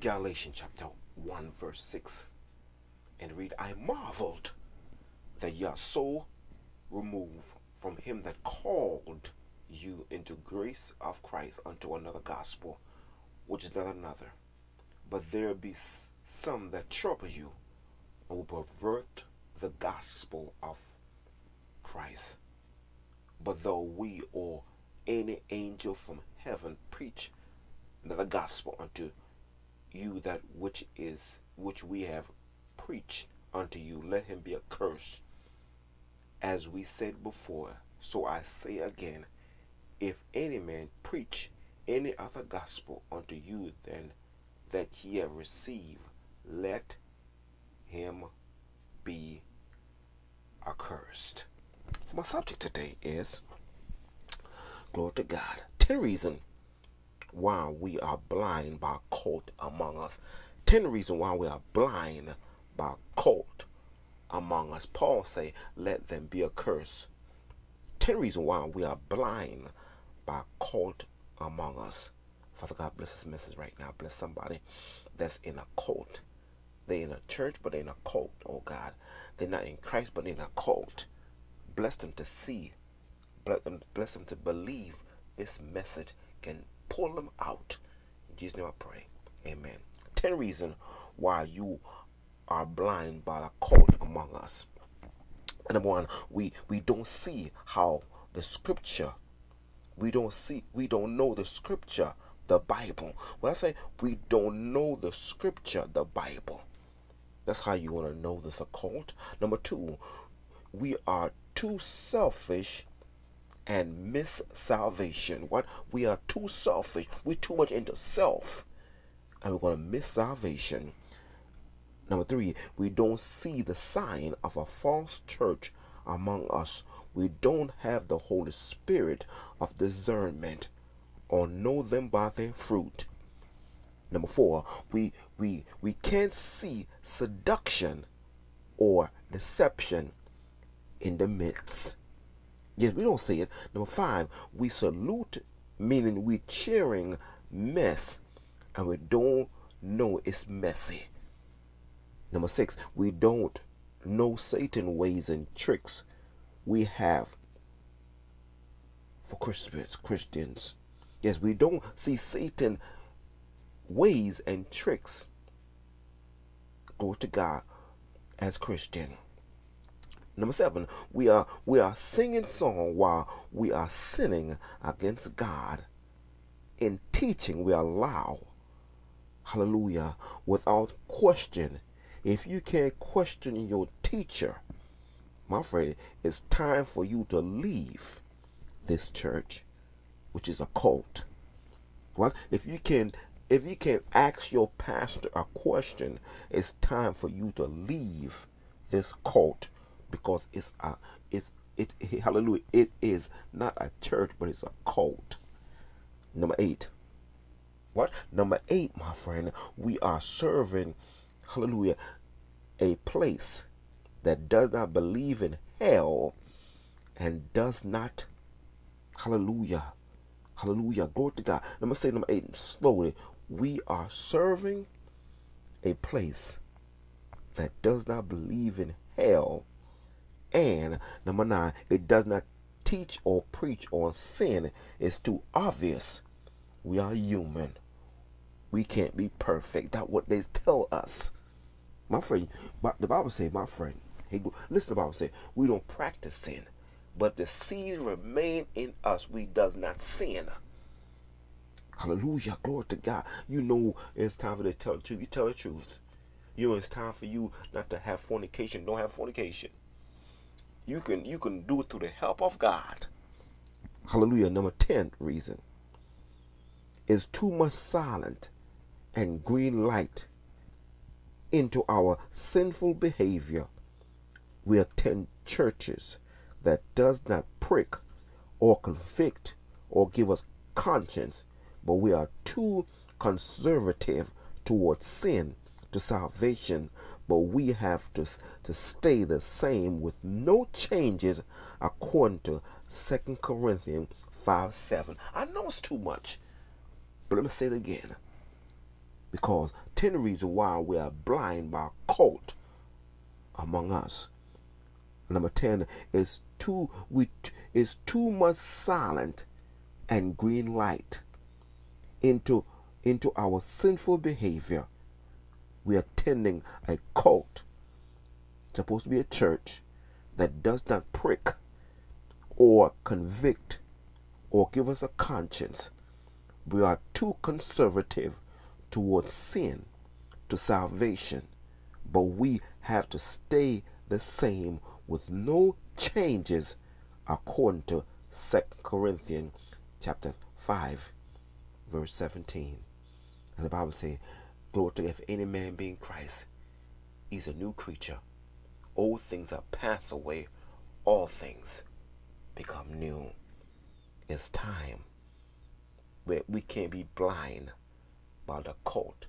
Galatians chapter 1, verse 6, and read, I marveled that ye are so removed from him that called you into grace of Christ unto another gospel, which is not another. But there be some that trouble you and will pervert the gospel of Christ. But though we or any angel from heaven preach another gospel unto you that which is which we have preached unto you, let him be accursed. As we said before, so I say again, if any man preach any other gospel unto you than that ye have received, let him be accursed. My subject today is glory to God. Ten reasons why we are blind by cult among us. Ten reasons why we are blind by cult among us. Paul say, let them be accursed. Ten reasons why we are blind by cult among us. Father God, bless this message right now. Bless somebody that's in a cult. They're in a church, but they're in a cult, oh God. They're not in Christ, but in a cult. Bless them to see. Bless them to believe this message can pull them out. In Jesus' name I pray. Amen. Ten reasons why you are blind by the cult among us. Number one, we, we don't see how the scripture we don't see, we don't know the scripture, the Bible. When I say we don't know the scripture, the Bible, that's how you want to know this occult. Number two, we are too selfish and miss salvation. What? We are too selfish. We're too much into self. And we're going to miss salvation. Number three, we don't see the sign of a false church among us we don't have the Holy Spirit of discernment or know them by their fruit. Number four, we we we can't see seduction or deception in the midst. Yes, we don't say it. Number five, we salute, meaning we cheering mess, and we don't know it's messy. Number six, we don't know Satan ways and tricks we have for Christians. Christians. Yes, we don't see Satan ways and tricks. Go to God as Christian. Number seven, we are we are singing song while we are sinning against God. In teaching, we allow, hallelujah, without question. If you can't question your teacher, my friend, it's time for you to leave this church, which is a cult. What if you can if you can ask your pastor a question, it's time for you to leave this cult because it's a it's it hallelujah it is not a church but it's a cult. Number eight. What? Number eight, my friend, we are serving, hallelujah, a place that does not believe in hell and does not, hallelujah, hallelujah, glory to God. Let me say number eight slowly. We are serving a place that does not believe in hell. And number nine, it does not teach or preach on sin. It's too obvious. We are human. We can't be perfect. That's what they tell us. My friend, but the Bible says, my friend, Hey, listen to the Bible say, we don't practice sin, but the seed remain in us. We does not sin. Hallelujah. Glory to God. You know it's time for the tell the truth. You tell the truth. You know it's time for you not to have fornication. Don't have fornication. You can you can do it through the help of God. Hallelujah. Number 10 reason is too much silent and green light into our sinful behavior we attend churches that does not prick or convict or give us conscience, but we are too conservative towards sin to salvation, but we have to, to stay the same with no changes according to Second Corinthians 5 7. I know it's too much, but let me say it again. Because ten reasons why we are blind by a cult among us. Number ten is too we is too much silent and green light into into our sinful behavior. We are attending a cult, It's supposed to be a church that does not prick or convict or give us a conscience. We are too conservative towards sin to salvation, but we have to stay the same with no changes according to 2 Corinthians chapter 5 verse 17. And the Bible says, Glory to if any man be in Christ, he's a new creature. Old things are passed away, all things become new. It's time. We, we can't be blind by the cult